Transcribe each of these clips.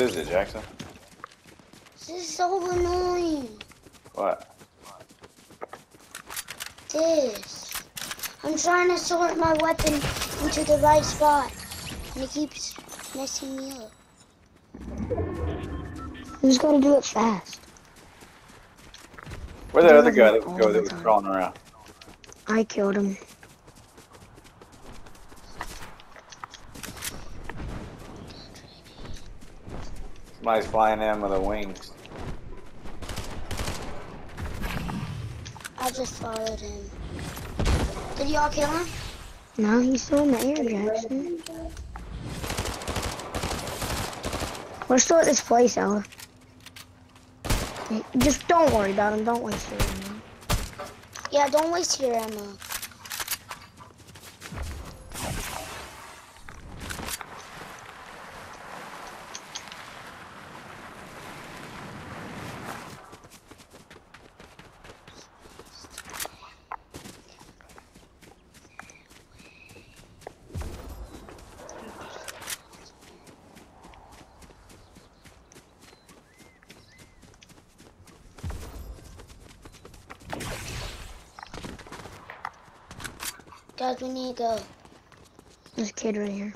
What is it, Jackson? This is so annoying. What? This. I'm trying to sort my weapon into the right spot. And it keeps messing me up. You just gotta do it fast. Where's that other guy that would go that was crawling around? I killed him. Somebody's flying in with the wings. I just followed him. Did y'all kill him? No, he's still in the air, Jackson. We're still at this place, Ella. Just don't worry about him. Don't waste your ammo. Yeah, don't waste your ammo. Guys, we need to go. There's a kid right here.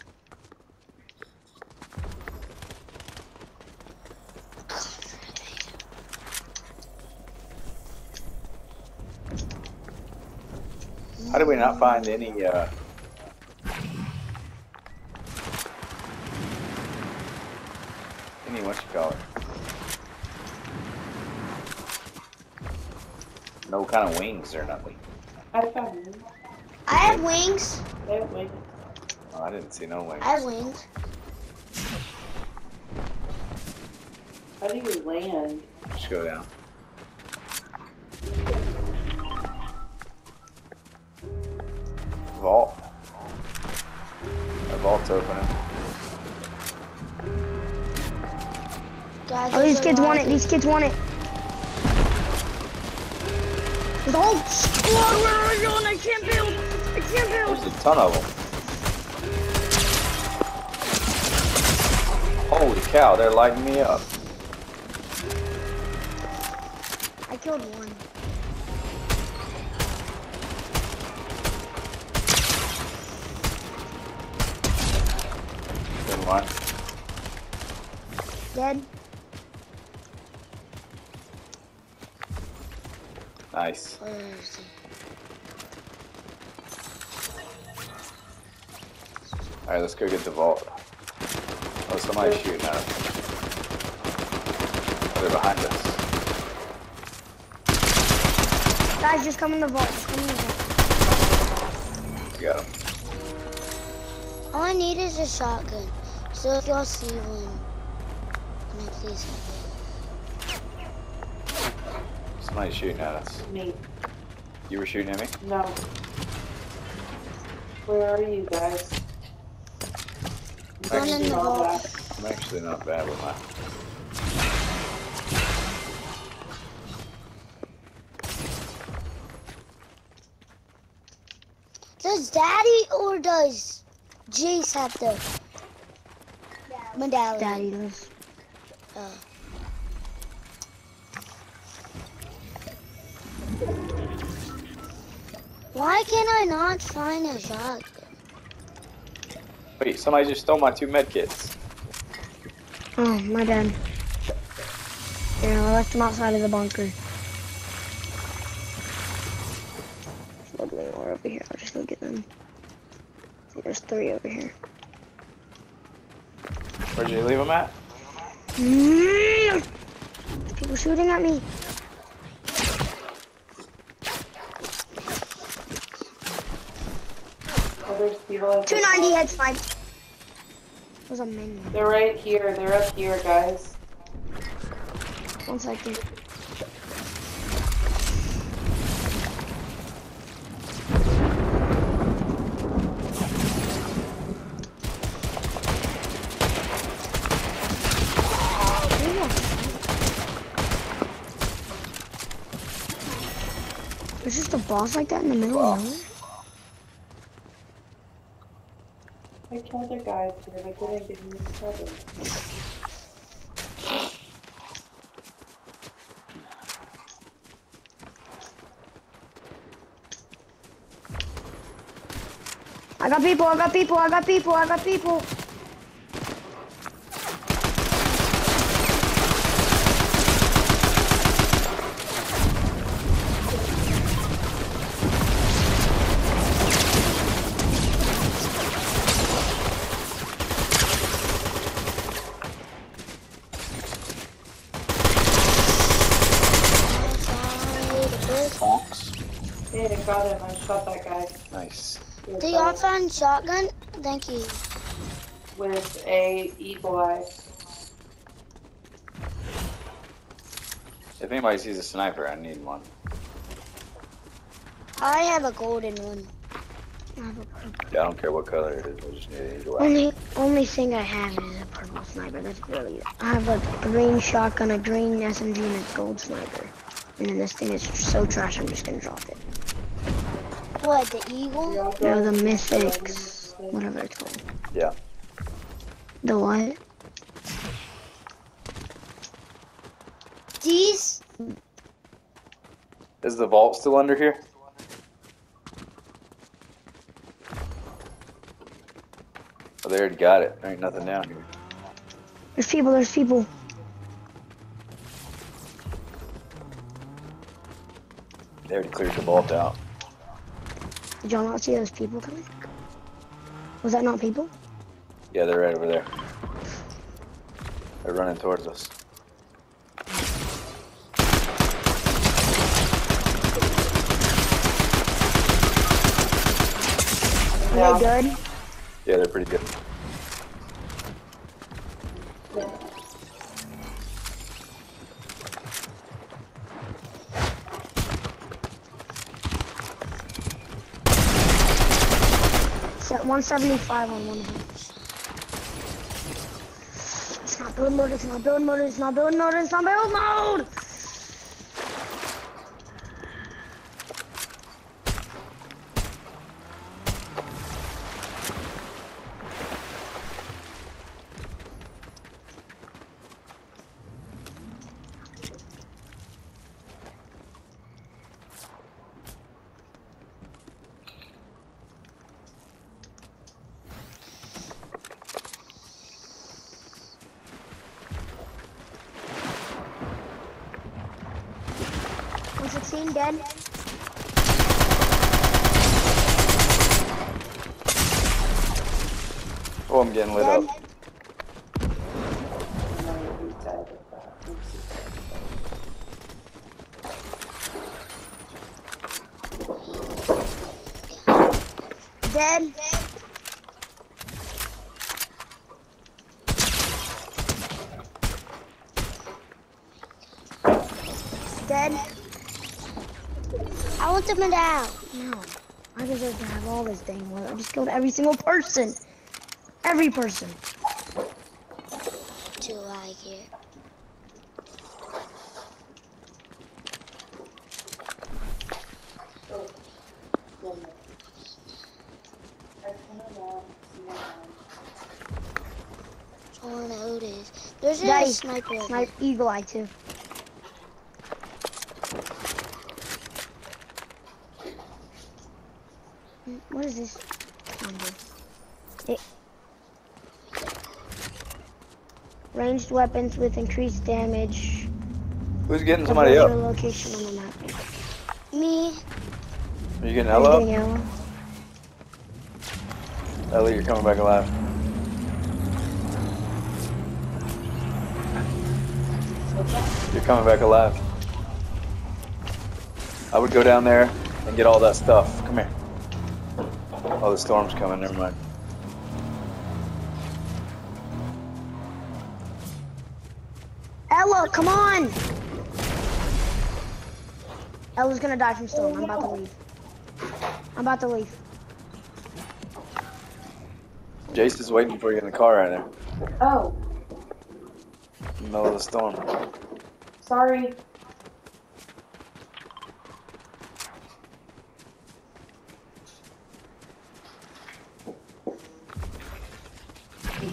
How did we not find any, uh... Any, what you call it? No kind of wings or nothing. I found him. I have wings. There, wait. Oh, I didn't see no wings. I have wings. How do you land? Just go down. Vault. The vault's opening. Guys, Oh, these kids want it. These kids want it. There's a whole squad. Where are you going? I can't build. I can't build. There's a ton of them. Holy cow, they're lighting me up. I killed one. Good one. Dead. Nice. Where is he? Alright, let's go get the vault. Oh, somebody's shooting at us. Oh, they're behind us. Guys, just come in the vault. Just come in the vault. Got him. All I need is a shotgun. So if y'all see one, can I please help have Somebody's shooting at us. Me. You were shooting at me? No. Where are you guys? It? One in the All I'm actually not bad with that. Does Daddy or does Jace have the medallion? Daddy does. Oh. Why can I not find a shotgun? Wait, somebody just stole my two med kits. Oh, my bad. Yeah, I left them outside of the bunker. There's no more over here. I'll just go get them. There's three over here. Where'd you leave them at? Mm, People shooting at me. Oh, there's people 290 heads fine. There's a menu. They're right here. They're up here, guys. One second. Is this the boss like that in the middle of nowhere? other guys here, like didn't trouble. I got people, I got people, I got people, I got people. Got him. I shot that guy. Nice. Do y'all better find shotgun? Thank you. With a eagle eye. If anybody sees a sniper, I need one. I have a golden one. I have a purple. Yeah, I don't care what color it is. I just need an eagle eye. Only, only thing I have is a purple sniper. That's really it. I have a green shotgun, a green SMG, and a gold sniper. And then this thing is so trash, I'm just gonna drop it. What, the eagle? No, the mythics, whatever it's called. Yeah. The what? These? Is the vault still under here? Oh, they already got it. There ain't nothing down here. There's people. There's people. They already cleared the vault out. Did y'all not see those people coming? Was that not people? Yeah, they're right over there. They're running towards us. Are Yeah. they good? Yeah, they're pretty good. 175 on one of them. It's not build mode, it's not build mode, it's not build mode, it's not build mode! One sixteen dead. Oh, I'm getting lit Dead. up. Dead. Dead. I want them down. No. I deserve to have all this dang loot. I just killed every single person. Every person. Do like it. Oh, Tornadoes. There's a Daddy, sniper. over Snipe eagle eye too. Mm, What is this? It ranged weapons with increased damage. Who's getting somebody up? location on the map. Me. Are you getting Ella? getting yellow? Ellie, you're coming back alive. You're coming back alive. I would go down there and get all that stuff. Come here. Oh, the storm's coming. Never mind. Ella, come on! Ella's gonna die from storm. I'm about to leave. I'm about to leave. Jace is waiting for you in the car right now. Oh, In the middle of the storm. sorry.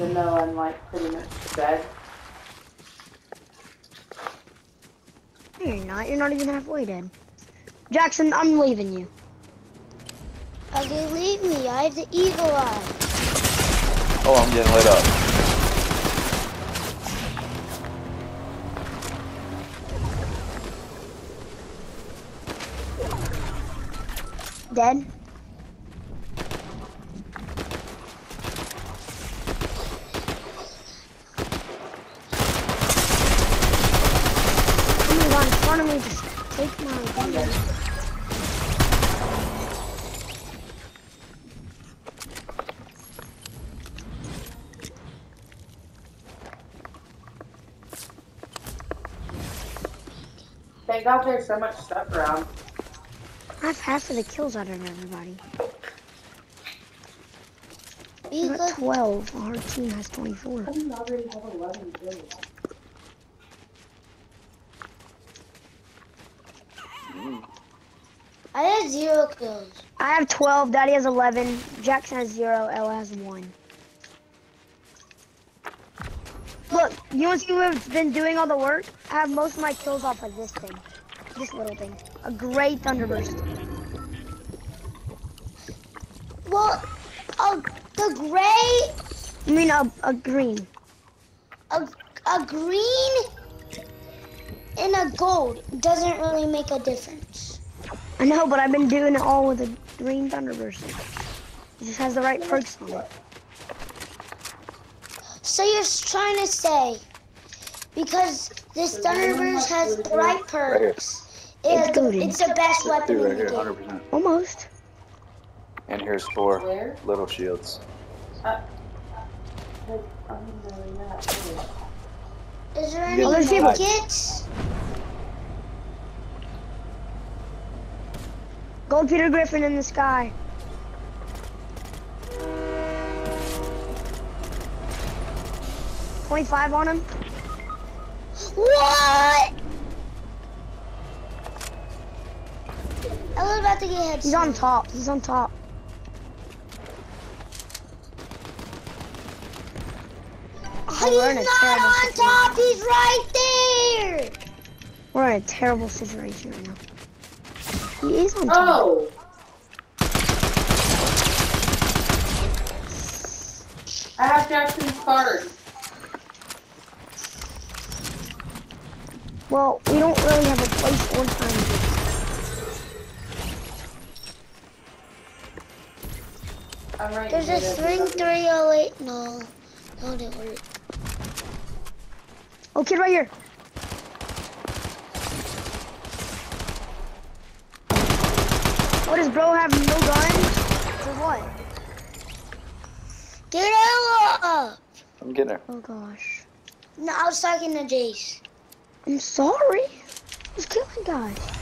Even though I'm like pretty much dead. No, you're not. You're not even halfway dead. Jackson, I'm leaving you. Okay, leave me. I have the eagle eye. Oh, I'm getting lit up. Dead. Oh my god, in front of me, just take my gun. Thank God there's so much stuff around. I have half of the kills out of everybody. I'm at Because 12. Our team has 24. I didn't already have 11 kills. Hmm. I had zero kills. I have 12. Daddy has 11. Jackson has 0. Ella has 1. Look, you want to see who's been doing all the work? I have most of my kills off of this thing. This little thing. A great Thunderburst. Well, uh, the gray, I mean, a, a green. a, a green, and a gold doesn't really make a difference. I know, but I've been doing it all with a green Thunderburst. It just has the right perks on it. So you're trying to say, because this Thunderburst has the right perks, it It's the, it's the best weapon Two right in here, game. 100%. Almost. And here's four Where? little shields. Uh, like, I don't know there You any get there's people. kits? Gold Peter Griffin in the sky. Twenty-five on him. What? I was about to get head. He's on top. He's on top. Oh, we're in a not terrible on situation. top. He's right there. We're in a terrible situation right now. He is on top. Oh! I have Jackson's card. Well, we don't really have a place or time. to- I'm right There's a here. string 308. No, no, didn't work. Oh, kid right here. What does bro have no guns? Or what? Get Ella up. I'm getting her. Oh gosh. No, I was talking to Jace. I'm sorry. He's killing guys.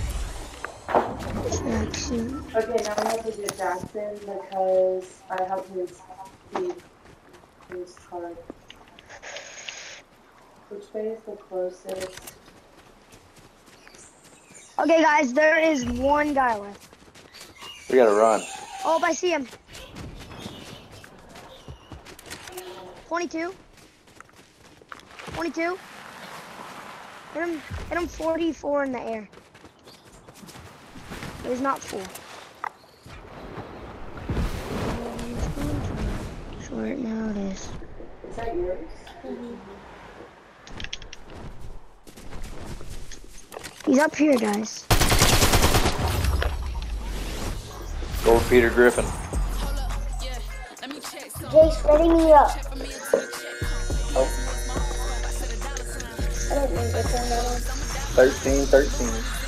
Jackson. Okay, now I have to get Jackson because I have his his, his card. Which way is the closest? Okay, guys, there is one guy left. We gotta run. Oh, I see him. 22. 22. Hit him, hit him 44 in the air. He's not full. Short notice. Is that yours? He's up here, guys. Gold Peter Griffin. Jace, ready me up. I don't think I turned that on. 13, 13.